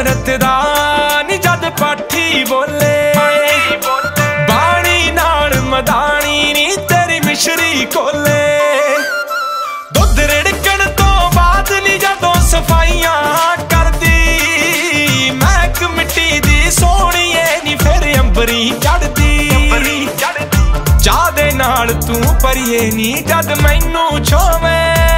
ਅੰਮ੍ਰਿਤ ਦਾ ਨੀ ਜਦ ਪਾਠੀ ਬੋਲੇ। ਬਾਣੀ ਨਾਲ ਮਦਾਨੀ ਨੀ ਤੇਰੀ ਮਿਸ਼ਰੀ ਕੋਲੇ। ਦੁੱਧ ਰਿੜਕਣ ਤੋਂ ਬਾਅਦ ਨੀ ਜਦੋਂ ਸਫਾਈਆਂ ਕਰਦੀ। ਮਹਿਕ ਮਿੱਟੀ ਦੀ ਸੋਹਣੀਏ ਨੀ ਫਿਰ ਅੰਬਰੀ ਚੜਦੀ ਚਾਹ ਦੇ ਨਾਲ ਤੂੰ ਪਰੀਏ ਨੀ ਜਦ ਮੈਨੂੰ ਛੋਵੇਂ।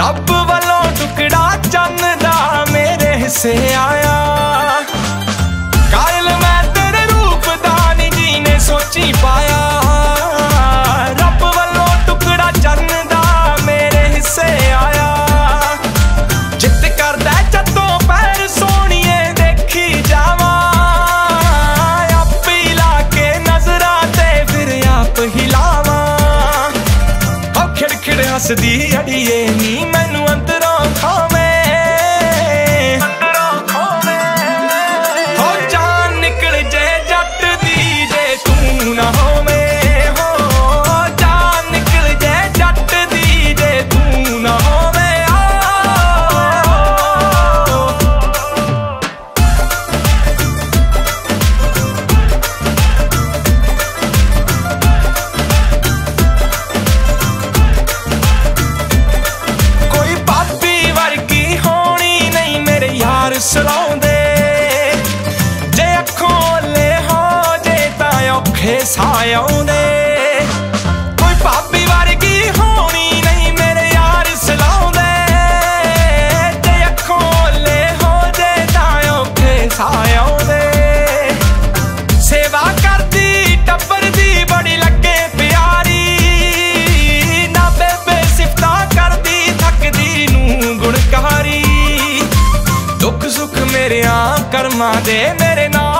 ਰੱਬ ਵੱਲੋਂ ਟੁਕੜਾ ਚੰਨ ਦਾ ਮੇਰੇ ਹਿੱਸੇ ਆਇਆ। ਕਾਇਲ ਮੈਂ ਤੇਰੇ ਰੂਪ ਦਾ ਨੀ ਜੀਨੇ ਸੋਚੀ ਪਾਇਆ। ਹੱਸਦੀ ਅੜੀਏ ਨੀ ਮੈਂ ਸਲਾਉਂਦੇ। ਜੇ ਅੱਖੋਂ ਲੈ ਹੋ ਜੇ ਤਾਂ ਔਖੇ ਸਾਹ ਕਰਮਾਂ ਦੇ ਮੇਰੇ ਨਾਲ।